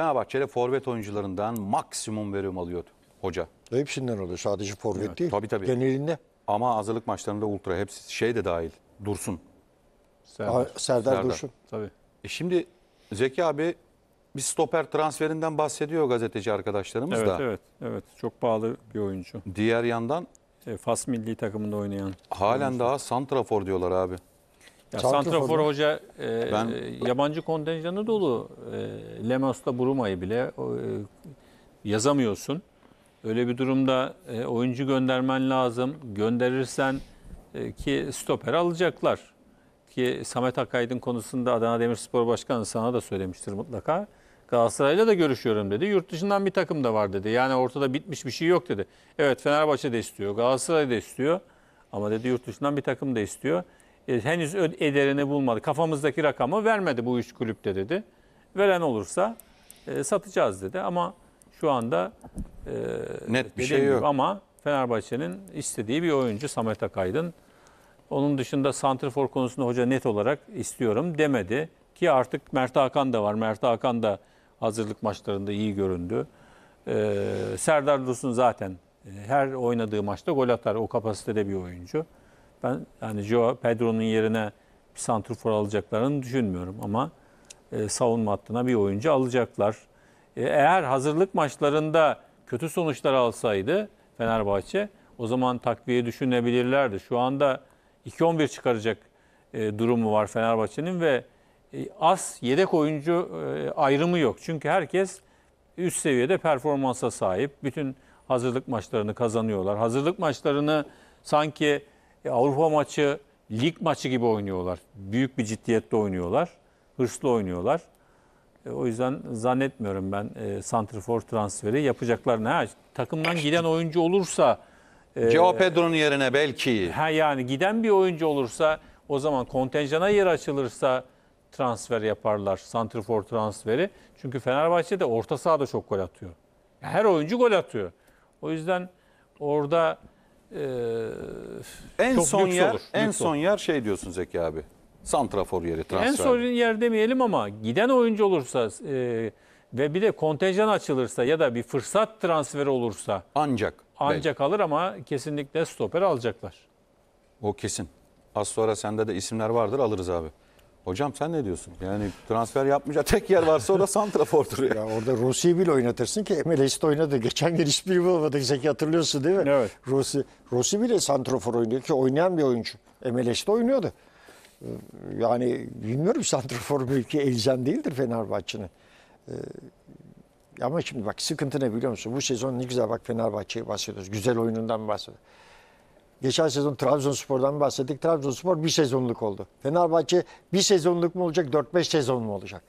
Fenerbahçe'de forvet oyuncularından maksimum verim alıyordu hoca. Hepsinden oluyor. Sadece forvet değil. tabii, tabii. Genelinde. Ama hazırlık maçlarında ultra hepsi şey de dahil. Dursun. Serdar. Aa, Serdar, Serdar. Dursun. Tabii. E şimdi Zeki abi bir stoper transferinden bahsediyor gazeteci arkadaşlarımız Evet, da. evet, evet. Çok pahalı bir oyuncu. Diğer yandan E, Fas milli takımında oynayan. halen daha santrafor diyorlar abi. Ya Santrafor hoca e, Ben- yabancı kontenjanı dolu. E, Lemos'ta Buruma'yı bile e, yazamıyorsun. Öyle bir durumda e, oyuncu göndermen lazım. Gönderirsen e, ki stoper alacaklar. Ki Samet Akaydın konusunda Adana Demirspor Başkanı sana da söylemiştir mutlaka. Galatasaray'la da görüşüyorum dedi. Yurt dışından bir takım da var dedi. Yani ortada bitmiş bir şey yok dedi. Evet Fenerbahçe de istiyor, Galatasaray da istiyor. Ama dedi yurt dışından bir takım da istiyor. E, henüz ederini bulmadı. Kafamızdaki rakamı vermedi bu üç kulüpte dedi. Veren olursa e, satacağız dedi. Ama şu anda e, Net bir şey yok. Ama Fenerbahçe'nin istediği bir oyuncu Samet Akaydın. Onun dışında santrfor konusunda hoca net olarak istiyorum demedi. Ki artık Mert Hakan da var. Mert Hakan da hazırlık maçlarında iyi göründü. Ee, Serdar Dursun zaten e, her oynadığı maçta gol atar. O kapasitede bir oyuncu. Ben yani Joao Pedro'nun yerine bir santrfor alacaklarını düşünmüyorum ama e, savunma hattına bir oyuncu alacaklar. E, eğer hazırlık maçlarında kötü sonuçlar alsaydı Fenerbahçe o zaman takviye düşünebilirlerdi. Şu anda 2-11 çıkaracak e, durumu var Fenerbahçe'nin ve e, az yedek oyuncu e, ayrımı yok. Çünkü herkes üst seviyede performansa sahip. Bütün hazırlık maçlarını kazanıyorlar. Hazırlık maçlarını sanki e, Avrupa maçı, lig maçı gibi oynuyorlar. Büyük bir ciddiyette oynuyorlar. Hırslı oynuyorlar. E, O yüzden zannetmiyorum ben e, santrfor transferi yapacaklarını. Ha, takımdan giden oyuncu olursa e, Joao Pedro'nun yerine belki Ha yani giden bir oyuncu olursa o zaman kontenjana yer açılırsa transfer yaparlar. Santrfor transferi. Çünkü Fenerbahçe de orta sahada çok gol atıyor. Her oyuncu gol atıyor. O yüzden orada en çok son lüks yer olur, en lüks son yer şey diyorsun Zeki abi. Santrafor yeri transfer. en son yer demeyelim ama giden oyuncu olursa e, ve bir de kontenjan açılırsa ya da bir fırsat transferi olursa Ancak belki. ancak alır ama kesinlikle stoper alacaklar. o kesin. Az sonra sende de isimler vardır alırız abi. Hocam sen ne diyorsun? Yani transfer yapmayacak tek yer varsa o da santrafordur ya. Ya orada Rossi'yi bile oynatırsın ki MLS'de oynadı. Geçen gün hiçbiri bulamadık. Zeki hatırlıyorsun değil mi? Evet. Rossi, Rossi bile santrofor oynuyor ki oynayan bir oyuncu. MLS'de oynuyordu. Ee, Yani bilmiyorum santrofor belki elzem değildir Fenerbahçe'nin. Ee, ama şimdi bak sıkıntı ne biliyor musun? Bu sezon ne güzel bak Fenerbahçe'yi bahsediyoruz. Güzel oyunundan bahsediyoruz. Geçen sezon Trabzonspor'dan bahsettik. Trabzonspor bir sezonluk oldu. Fenerbahçe bir sezonluk mu olacak, 4-5 sezon mu olacak?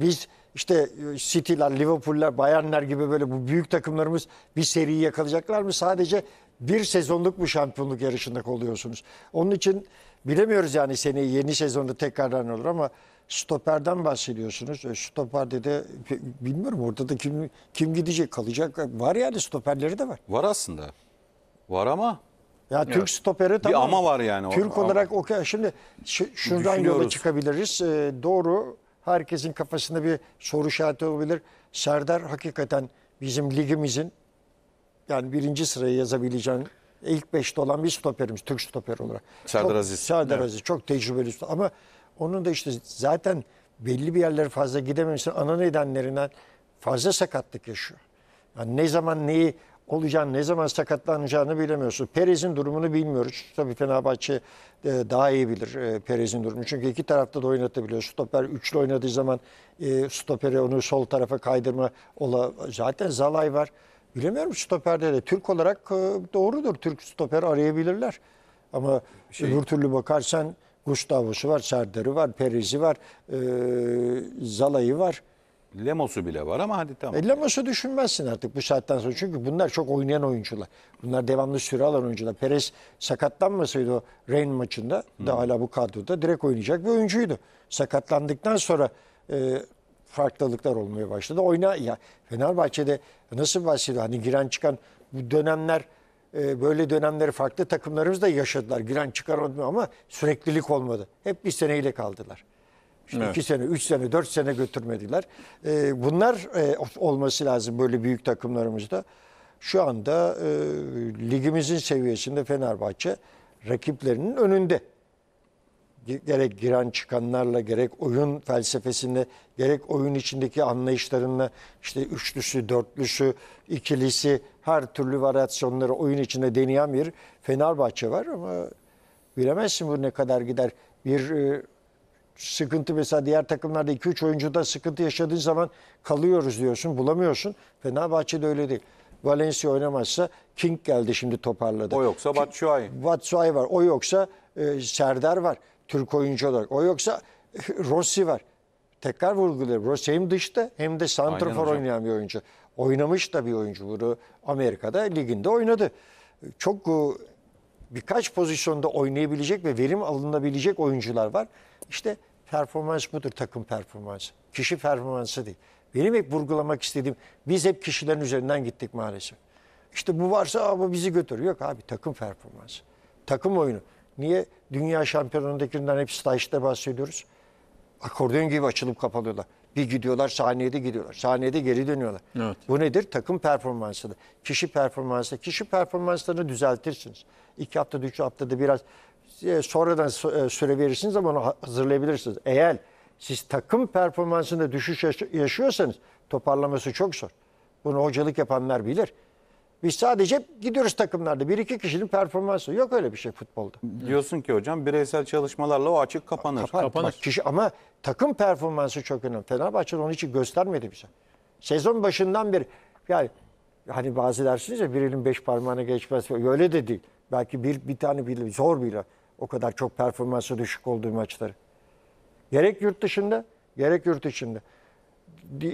Biz işte e, City'ler, Liverpool'ler, Bayern'ler gibi böyle bu büyük takımlarımız bir seriyi yakalayacaklar mı? Sadece bir sezonluk bu şampiyonluk yarışında oluyorsunuz. Onun için bilemiyoruz yani seneyi yeni sezonda tekrardan olur ama stoperden bahsediyorsunuz. E, Stoperde de bilmiyorum orada da kim kim gidecek kalacak. Var yani stoperleri de var. Var aslında. Var ama Ya Türk stoperi tamam. ama var yani. Türk O- olarak okey. Şimdi şu- şuradan yola Düşünüyoruz. çıkabiliriz. Ee, doğru. Herkesin kafasında bir soru işareti olabilir. Serdar hakikaten bizim ligimizin yani birinci sıraya yazabileceğin ilk beşte olan bir stoperimiz. Türk stoper olarak. Serdar Çok- Aziz. Serdar Aziz. Çok tecrübeli. stoper. Ama onun da işte zaten belli bir yerlere fazla gidememesinin ana nedenlerinden fazla sakatlık yaşıyor. Yani ne zaman neyi olacağını, ne zaman sakatlanacağını bilemiyorsun. Perez'in durumunu bilmiyoruz. Tabii Fenerbahçe e, daha iyi bilir e, Perez'in durumunu. Çünkü iki tarafta da oynatabiliyor. Stoper üçlü oynadığı zaman e, stoperi onu sol tarafa kaydırma ola zaten Zalay var. Bilemiyorum stoperde de. Türk olarak doğrudur. Türk stoper arayabilirler. Ama Şey- öbür türlü bakarsan Gustavo'su var, Serdar'ı var, Perez'i var, Zala'yı var. Lemos'u bile var ama hadi tamam. E, Lamos'u düşünmezsin artık bu saatten sonra. Çünkü bunlar çok oynayan oyuncular. Bunlar devamlı süre alan oyuncular. Perez sakatlanmasaydı o Reyn maçında da hala bu kadroda direkt oynayacak bir oyuncuydu. Sakatlandıktan sonra e, farklılıklar olmaya başladı. Oyna ya Fenerbahçe'de nasıl bahsediyor? Hani giren çıkan bu dönemler e, böyle dönemleri farklı takımlarımız da yaşadılar. Giren çıkan olmuyor ama süreklilik olmadı. Hep bir seneyle kaldılar. İşte Evet. iki sene, üç sene, dört sene götürmediler. Ee, bunlar e, olması lazım böyle büyük takımlarımızda. Şu anda e, ligimizin seviyesinde Fenerbahçe rakiplerinin önünde. Ge- Gerek giren çıkanlarla, gerek oyun felsefesinde, gerek oyun içindeki anlayışlarında işte üçlüsü, dörtlüsü, ikilisi, her türlü varyasyonları oyun içinde deneyen bir Fenerbahçe var ama bilemezsin bu ne kadar gider. Bir e, sıkıntı mesela diğer takımlarda 2-3 oyuncuda sıkıntı yaşadığın zaman kalıyoruz diyorsun, bulamıyorsun. Fenerbahçe'de öyle değil. Valencia oynamazsa King geldi şimdi toparladı. O yoksa Batshuayi. Batshuayi var. O yoksa e, Serdar var. Türk oyuncu olarak. O yoksa Rossi var. Tekrar vurguluyorum. Rossi hem dışta hem de santrafor oynayan bir oyuncu. Oynamış da bir oyuncu. Bunu Amerika'da liginde oynadı. Çok e, birkaç pozisyonda oynayabilecek ve verim alınabilecek oyuncular var. İşte performans budur takım performansı. Kişi performansı değil. Benim hep vurgulamak istediğim biz hep kişilerin üzerinden gittik maalesef. İşte bu varsa "Aa, bu bizi götürüyor. Yok abi takım performansı. Takım oyunu. Niye dünya şampiyonundakinden hep stajda bahsediyoruz? Akordeon gibi açılıp kapalıyorlar. Bir gidiyorlar saniyede gidiyorlar. Saniyede geri dönüyorlar. Evet. Bu nedir? Takım performansıdır. Kişi performansı. Kişi performanslarını düzeltirsiniz. İki haftada, üç haftada biraz sonradan so- e, süre verirsiniz ama onu ha- hazırlayabilirsiniz. Eğer siz takım performansında düşüş yaş- yaşıyorsanız toparlaması çok zor. Bunu hocalık yapanlar bilir. Biz sadece gidiyoruz takımlarda. Bir iki kişinin performansı. Yok öyle bir şey futbolda. Diyorsun ki hocam bireysel çalışmalarla o açık kapanır. Kapar. Kapanır. Bak kişi, ama takım performansı çok önemli. Fenerbahçe de onun için göstermedi bize. Sezon başından beri yani hani bazı dersiniz ya birinin beş parmağına geçmez. Öyle de değil. Belki bir, bir tane bile zor bile. O kadar çok performansı düşük olduğu maçları. Gerek yurt dışında gerek yurt içinde.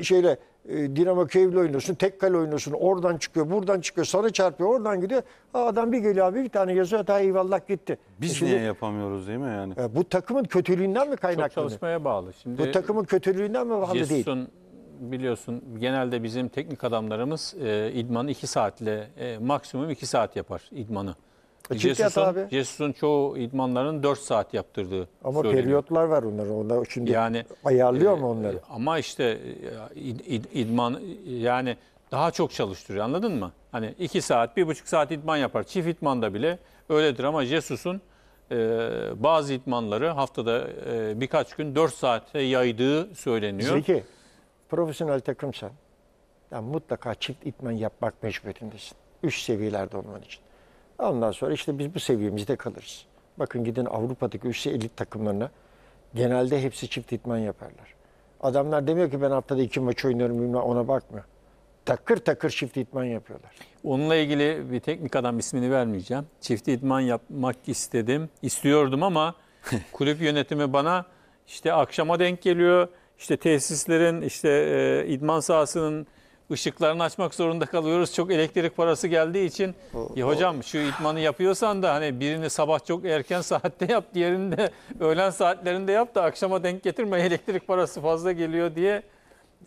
Şeyle e, Dinamo Kiev'le oynuyorsun, tek kale oynuyorsun. Oradan çıkıyor, buradan çıkıyor, sana çarpıyor, oradan gidiyor. Ha, adam bir geliyor abi bir tane yazıyor, daha eyvallah gitti. Biz E şimdi, niye yapamıyoruz değil mi yani? e, bu takımın kötülüğünden mi Çok kaynaklanıyor? çalışmaya bağlı. Şimdi Bu takımın kötülüğünden mi bağlı değil? Jesus'un biliyorsun genelde bizim teknik adamlarımız e, idmanı 2 saatle e, maksimum 2 saat yapar idmanı. E, yat abi. Jesus'un çoğu idmanların 4 saat yaptırdığı Ama söyleniyor. periyotlar var onların. Onlar şimdi Yani ayarlıyor e, mu onları? Ama işte e, id- id- idman yani daha çok çalıştırıyor anladın mı? Hani 2 saat, bir buçuk saat idman yapar. Çift idmanda bile öyledir ama Jesus'un e, bazı idmanları haftada e, birkaç gün 4 saate yaydığı söyleniyor. Zeki, profesyonel takımsan yani mutlaka çift itman yapmak mecburiyetindesin. Üst seviyelerde olman için. Ondan sonra işte biz bu seviyemizde kalırız. Bakın gidin Avrupa'daki üst elit takımlarına genelde hepsi çift itman yaparlar. Adamlar demiyor ki ben haftada iki maç oynuyorum bilmem ona bakmıyor. Takır takır çift itman yapıyorlar. Onunla ilgili bir teknik adam ismini vermeyeceğim. Çift idman yapmak istedim, istiyordum ama kulüp yönetimi bana işte akşama denk geliyor. İşte tesislerin, işte e, idman sahasının ışıklarını açmak zorunda kalıyoruz. Çok elektrik parası geldiği için ya hocam şu idmanı yapıyorsan da hani birini sabah çok erken saatte yap, diğerini de öğlen saatlerinde yap da akşama denk getirme elektrik parası fazla geliyor diye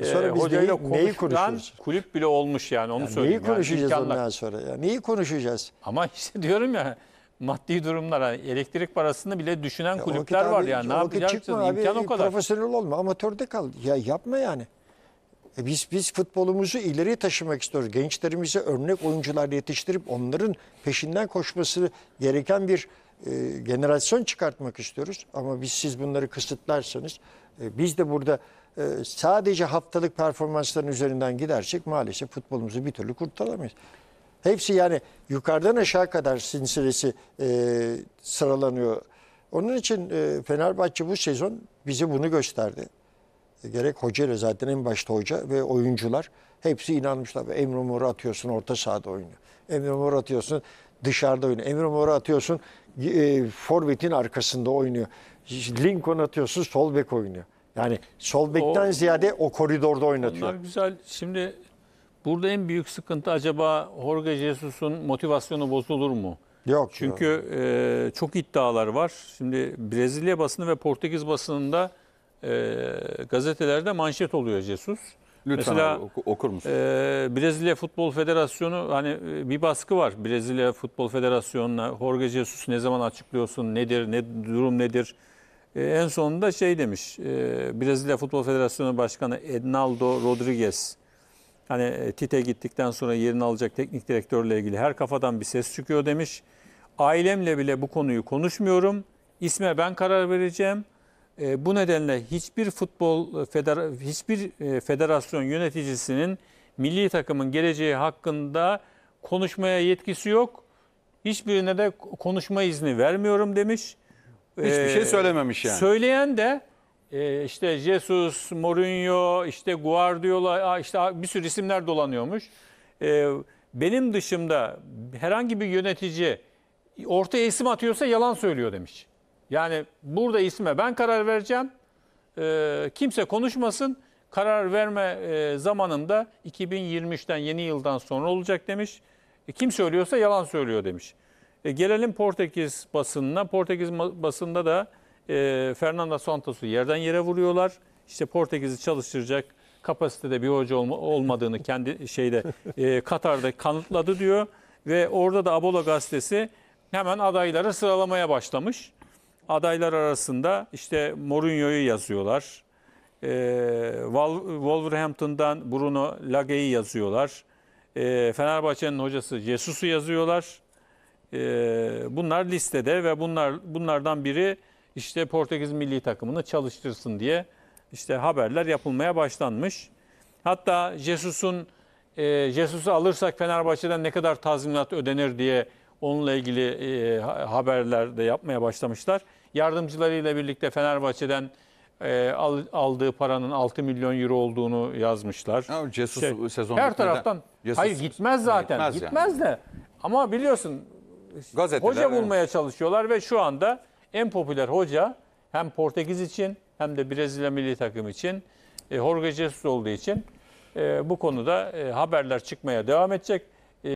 Sonra e, biz hocayla neyi- neyi konuşuyoruz? kulüp bile olmuş yani onu Ya söyleyeyim. neyi Yani konuşacağız imkanlar- ondan sonra? Ya? Neyi konuşacağız? Ama işte diyorum ya maddi durumlar hani elektrik parasını bile düşünen Ya o kulüpler var abi, yani ne o yapacaksın abi, imkan o kadar. Profesyonel olma amatörde kal. Ya yapma yani. E biz biz futbolumuzu ileriye taşımak istiyoruz. Gençlerimize örnek oyuncular yetiştirip onların peşinden koşması gereken bir e, jenerasyon çıkartmak istiyoruz. Ama biz siz bunları kısıtlarsanız e, biz de burada e, sadece haftalık performansların üzerinden gidersek maalesef futbolumuzu bir türlü kurtaramayız. Hepsi yani yukarıdan aşağı kadar silsilesi e, sıralanıyor. Onun için e, Fenerbahçe bu sezon bize bunu gösterdi. Gerek hoca ile zaten en başta hoca ve oyuncular hepsi inanmışlar. Emre Mor'u atıyorsun orta sahada oynuyor. Emre Mor'u atıyorsun dışarıda oynuyor. Emre Mor'u atıyorsun e, forvetin arkasında oynuyor. Lincoln atıyorsun sol bek oynuyor. Yani sol bekten O- ziyade o koridorda oynatıyor. Onlar güzel. Şimdi burada en büyük sıkıntı acaba Jorge Jesus'un motivasyonu bozulur mu? Yok. Çünkü e, çok iddialar var. Şimdi Brezilya basını ve Portekiz basınında e, gazetelerde manşet oluyor Jesus. Lütfen Mesela abi, oku- okur musun? Ee, Brezilya Futbol Federasyonu hani e, bir baskı var. Brezilya Futbol Federasyonu'na Jorge Jesus ne zaman açıklıyorsun? Nedir? Ne durum nedir? E, en sonunda şey demiş, e, Brezilya Futbol Federasyonu Başkanı Ednaldo Rodriguez, hani e, Tite gittikten sonra yerini alacak teknik direktörle ilgili her kafadan bir ses çıkıyor demiş. Ailemle bile bu konuyu konuşmuyorum. İsme ben karar vereceğim. E, bu nedenle hiçbir futbol federa hiçbir e, federasyon yöneticisinin milli takımın geleceği hakkında konuşmaya yetkisi yok. Hiçbirine de konuşma izni vermiyorum demiş. Hiçbir Ee, şey söylememiş yani. Söyleyen de e, işte Jesus, Mourinho, işte Guardiola, işte bir sürü isimler dolanıyormuş. E, benim dışımda herhangi bir yönetici ortaya isim atıyorsa yalan söylüyor demiş. Yani burada isme ben karar vereceğim. E, kimse konuşmasın. Karar verme e, zamanım da 2023'ten yeni yıldan sonra olacak demiş. E, kim söylüyorsa yalan söylüyor demiş. E, gelelim Portekiz basınına. Portekiz basında da e, Fernando Santos'u yerden yere vuruyorlar. İşte Portekiz'i çalıştıracak kapasitede bir hoca olma- olmadığını kendi şeyde e, Katar'da kanıtladı diyor ve orada da Abola gazetesi hemen adayları sıralamaya başlamış. Adaylar arasında işte Mourinho'yu yazıyorlar. E, Wol- Wolverhampton'dan Bruno Lage'yi yazıyorlar. E, Fenerbahçe'nin hocası Jesus'u yazıyorlar. E, bunlar listede ve bunlar bunlardan biri işte Portekiz milli takımını çalıştırsın diye işte haberler yapılmaya başlanmış. Hatta Jesus'un e, Jesus'u alırsak Fenerbahçe'den ne kadar tazminat ödenir diye onunla ilgili e, ha- haberler de yapmaya başlamışlar. Yardımcılarıyla birlikte Fenerbahçe'den e, al- aldığı paranın 6 milyon euro olduğunu yazmışlar. Ya Jesus Şey, sezon her taraftan Jesus- hayır gitmez zaten. Gitmez Gitmez, yani. de. Ama biliyorsun Gazeteler, hoca evet. bulmaya çalışıyorlar ve şu anda en popüler hoca hem Portekiz için hem de Brezilya milli takım için e, Jorge Jesus olduğu için e, bu konuda e, haberler çıkmaya devam edecek.